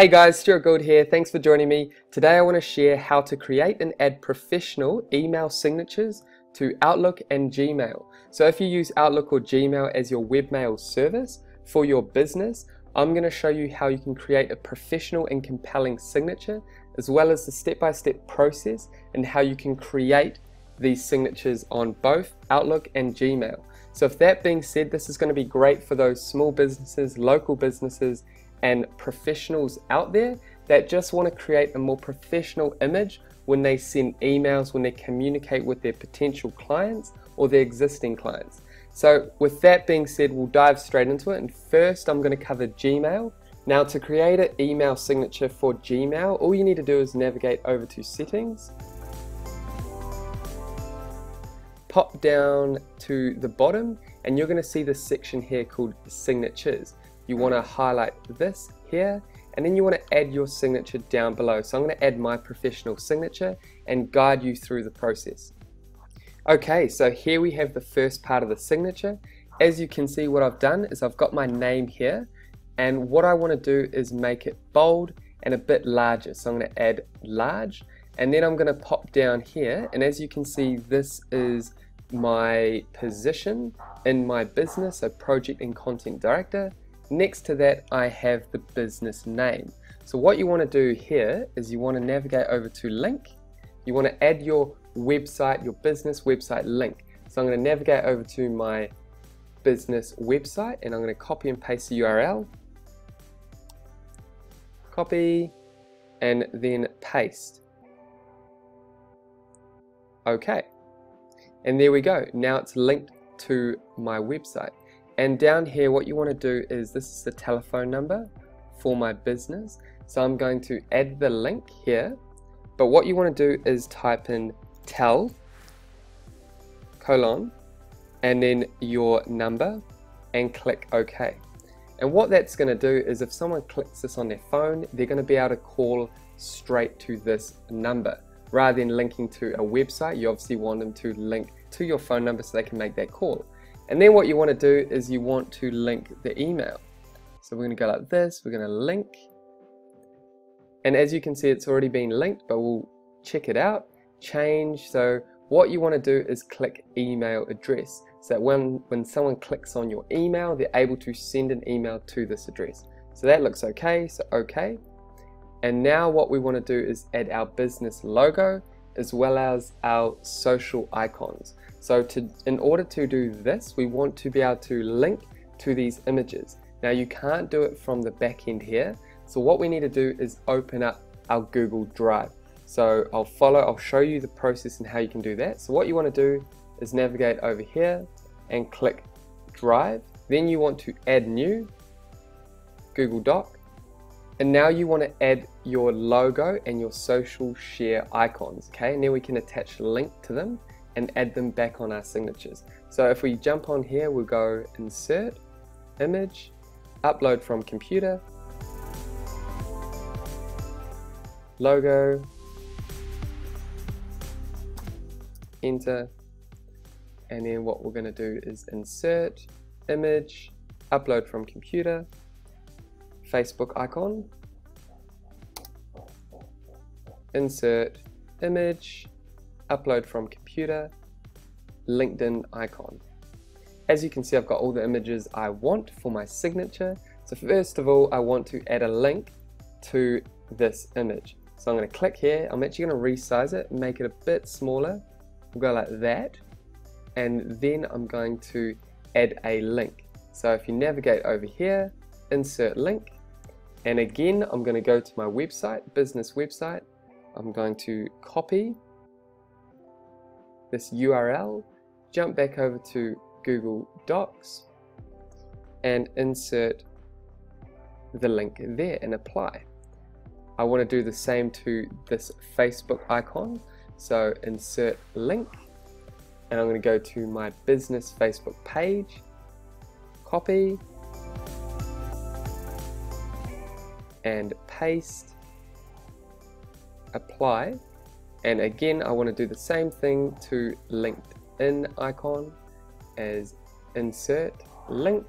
Hey guys, Stewart Gauld here. Thanks for joining me. Today I want to share how to create and add professional email signatures to Outlook and Gmail. So if you use Outlook or Gmail as your webmail service for your business, I'm going to show you how you can create a professional and compelling signature as well as the step-by-step -step process and how you can create these signatures on both Outlook and Gmail. So if that being said, this is going to be great for those small businesses, local businesses, and professionals out there that just want to create a more professional image when they send emails, when they communicate with their potential clients or their existing clients. So with that being said, we'll dive straight into it. And first I'm going to cover Gmail. Now to create an email signature for Gmail, all you need to do is navigate over to settings, pop down to the bottom and you're going to see this section here called signatures you want to highlight this here and then you want to add your signature down below. So I'm going to add my professional signature and guide you through the process. Okay, so here we have the first part of the signature. As you can see what I've done is I've got my name here and what I want to do is make it bold and a bit larger. So I'm going to add large and then I'm going to pop down here and as you can see this is my position in my business, so project and content director. Next to that, I have the business name. So what you want to do here is you want to navigate over to link. You want to add your website, your business website link. So I'm going to navigate over to my business website and I'm going to copy and paste the URL. Copy and then paste. Okay. And there we go. Now it's linked to my website. And down here, what you want to do is this is the telephone number for my business. So I'm going to add the link here. But what you want to do is type in tel colon and then your number and click OK. And what that's going to do is if someone clicks this on their phone, they're going to be able to call straight to this number. Rather than linking to a website, you obviously want them to link to your phone number so they can make that call. And then what you want to do is you want to link the email. So we're going to go like this, we're going to link. And as you can see, it's already been linked, but we'll check it out, change. So what you want to do is click email address. So that when, when someone clicks on your email, they're able to send an email to this address. So that looks okay, so okay. And now what we want to do is add our business logo as well as our social icons. So to, in order to do this, we want to be able to link to these images. Now you can't do it from the back end here. So what we need to do is open up our Google Drive. So I'll follow, I'll show you the process and how you can do that. So what you want to do is navigate over here and click Drive. Then you want to add new, Google Doc. And now you want to add your logo and your social share icons, okay? And then we can attach a link to them and add them back on our signatures. So if we jump on here, we'll go insert, image, upload from computer, logo, enter, and then what we're going to do is insert, image, upload from computer, Facebook icon, insert, image, upload from computer, LinkedIn icon. As you can see, I've got all the images I want for my signature. So first of all, I want to add a link to this image. So I'm going to click here. I'm actually going to resize it, make it a bit smaller. We'll go like that. And then I'm going to add a link. So if you navigate over here, insert link. And again, I'm going to go to my website, business website. I'm going to copy this URL, jump back over to Google Docs and insert the link there and apply. I want to do the same to this Facebook icon. So insert link and I'm going to go to my business Facebook page, copy and paste, apply and again, I want to do the same thing to LinkedIn icon as insert link,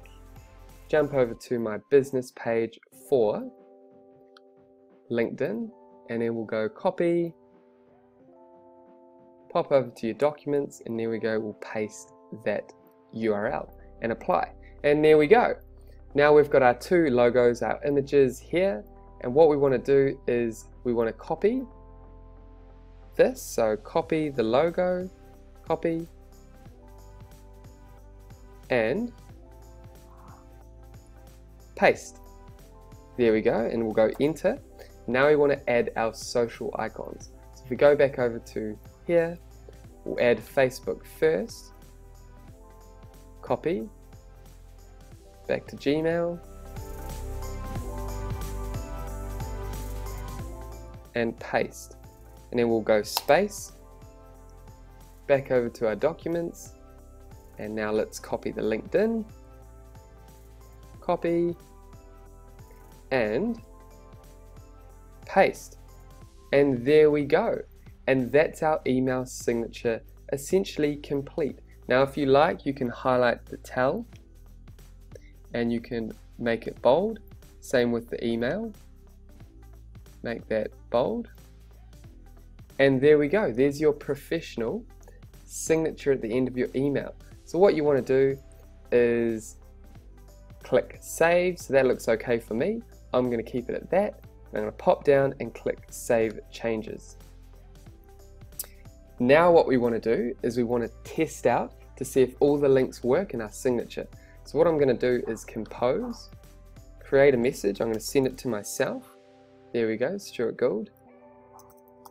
jump over to my business page for LinkedIn and then we'll go copy, pop over to your documents and there we go, we'll paste that URL and apply. And there we go. Now we've got our two logos, our images here, and what we want to do is we want to copy this, so copy the logo, copy, and paste. There we go, and we'll go enter. Now we want to add our social icons. So if we go back over to here, we'll add Facebook first, copy, back to Gmail, and paste. And then we'll go space, back over to our documents, and now let's copy the LinkedIn, copy, and paste. And there we go. And that's our email signature essentially complete. Now if you like, you can highlight the tell and you can make it bold. Same with the email. Make that bold. And there we go. There's your professional signature at the end of your email. So what you want to do is click save. So that looks okay for me. I'm going to keep it at that. I'm going to pop down and click save changes. Now what we want to do is we want to test out to see if all the links work in our signature. So what I'm going to do is compose, create a message. I'm going to send it to myself. There we go, Stewart Gauld.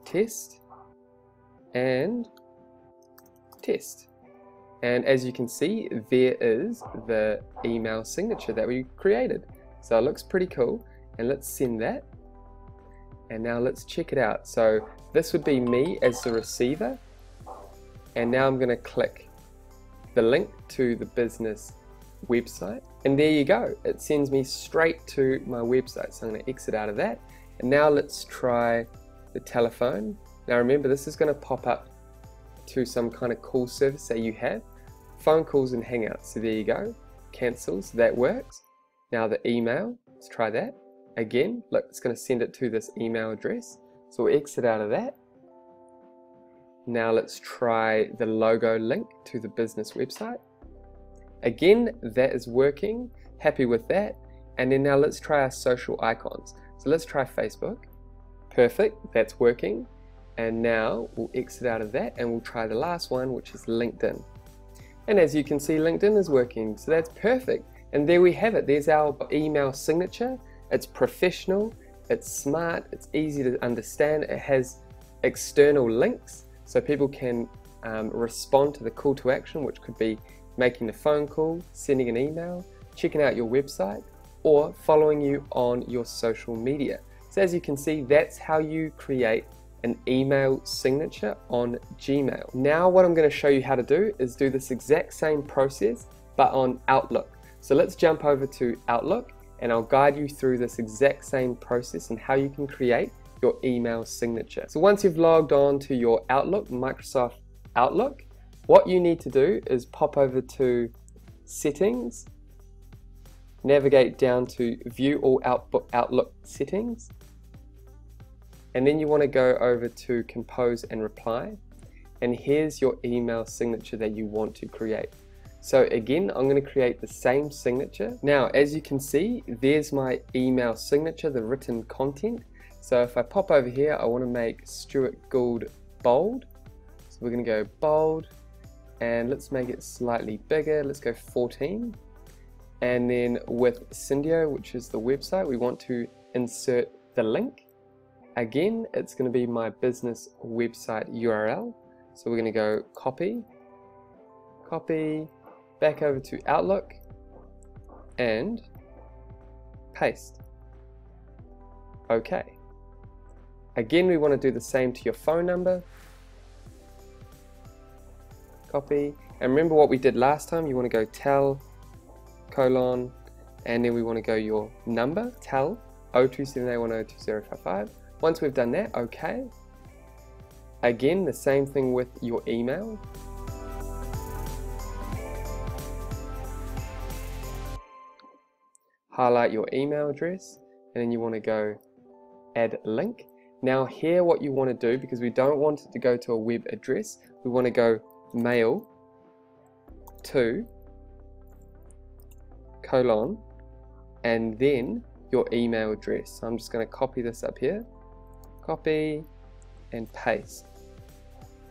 Test and test. And as you can see, there is the email signature that we created. So it looks pretty cool. And let's send that. And now let's check it out. So this would be me as the receiver. And now I'm going to click the link to the business website. And there you go. It sends me straight to my website. So I'm going to exit out of that. And now let's try the telephone. Now remember, this is going to pop up to some kind of call service that you have. Phone calls and hangouts. So there you go. Cancels. That works. Now the email. Let's try that. Again, look, it's going to send it to this email address. So we'll exit out of that. Now let's try the logo link to the business website. Again, that is working. Happy with that. And then now let's try our social icons. So let's try Facebook. Perfect, that's working. And now we'll exit out of that and we'll try the last one, which is LinkedIn. And as you can see, LinkedIn is working. So that's perfect. And there we have it. There's our email signature. It's professional, it's smart, it's easy to understand. It has external links so people can um, respond to the call to action, which could be making a phone call, sending an email, checking out your website, or following you on your social media. So as you can see, that's how you create an email signature on Gmail. Now what I'm going to show you how to do is do this exact same process, but on Outlook. So let's jump over to Outlook and I'll guide you through this exact same process and how you can create your email signature. So once you've logged on to your Outlook, Microsoft Outlook, what you need to do is pop over to settings, navigate down to view all Outlook settings, and then you want to go over to compose and reply, and here's your email signature that you want to create. So again, I'm going to create the same signature. Now, as you can see, there's my email signature, the written content. So if I pop over here, I want to make Stewart Gauld bold. So we're going to go bold and let's make it slightly bigger. Let's go 14. And then with Syndio, which is the website, we want to insert the link. Again, it's going to be my business website URL. So we're going to go copy, copy, back over to Outlook and paste. Okay. Again, we want to do the same to your phone number. Copy. And remember what we did last time, you want to go tel, colon, and then we want to go your number, tel, 0278102055. Once we've done that, okay. Again, the same thing with your email. highlight your email address and then you want to go add link. Now here what you want to do, because we don't want it to go to a web address, we want to go mail to colon and then your email address. So I'm just going to copy this up here, copy and paste.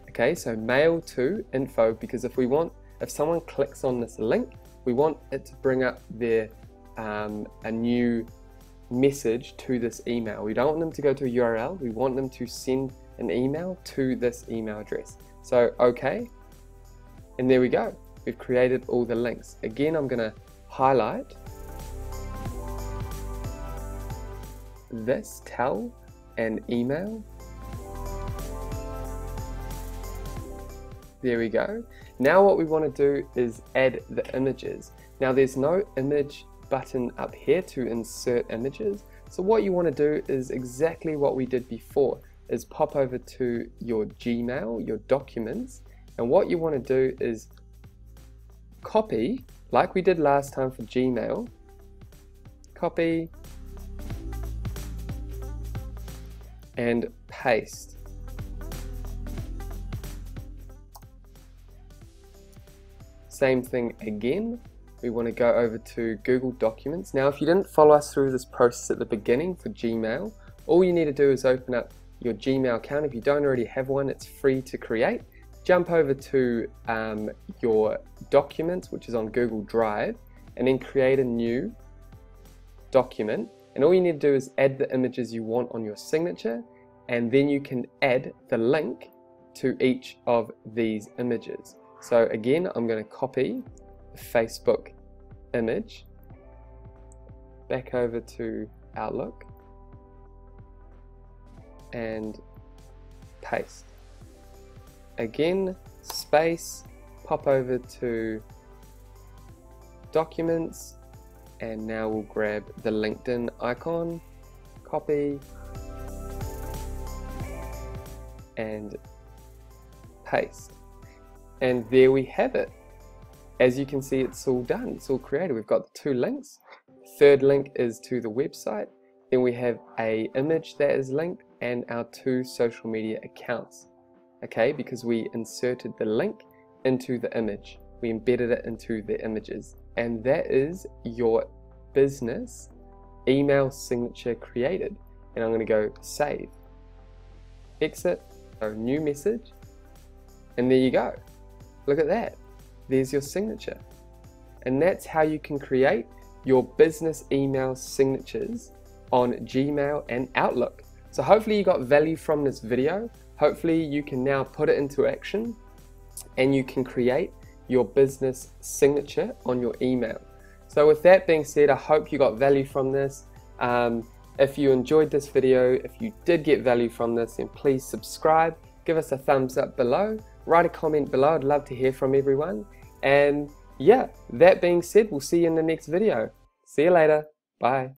Okay, so mail to info because if we want, if someone clicks on this link, we want it to bring up their um, a new message to this email. We don't want them to go to a URL, we want them to send an email to this email address. So, okay, and there we go. We've created all the links. Again, I'm going to highlight this, tell, and email. There we go. Now what we want to do is add the images. Now there's no image button up here to insert images. So what you want to do is exactly what we did before, is pop over to your Gmail, your documents, and what you want to do is copy, like we did last time for Gmail, copy and paste. Same thing again, we want to go over to Google Documents. Now, if you didn't follow us through this process at the beginning for Gmail, all you need to do is open up your Gmail account. If you don't already have one, it's free to create. Jump over to um, your documents, which is on Google Drive, and then create a new document. And all you need to do is add the images you want on your signature, and then you can add the link to each of these images. So again, I'm going to copy the Facebook image back over to Outlook and paste. Again, space, pop over to documents and now we'll grab the LinkedIn icon, copy and paste. And there we have it as you can see, it's all done. It's all created. We've got the two links. Third link is to the website. Then we have a image that is linked and our two social media accounts. Okay, because we inserted the link into the image. We embedded it into the images. And that is your business email signature created. And I'm going to go save, exit, so new message, and there you go. Look at that there's your signature. And that's how you can create your business email signatures on Gmail and Outlook. So hopefully you got value from this video. Hopefully you can now put it into action and you can create your business signature on your email. So with that being said, I hope you got value from this. Um, if you enjoyed this video, if you did get value from this, then please subscribe, give us a thumbs up below, write a comment below. I'd love to hear from everyone. And yeah, that being said, we'll see you in the next video. See you later. Bye.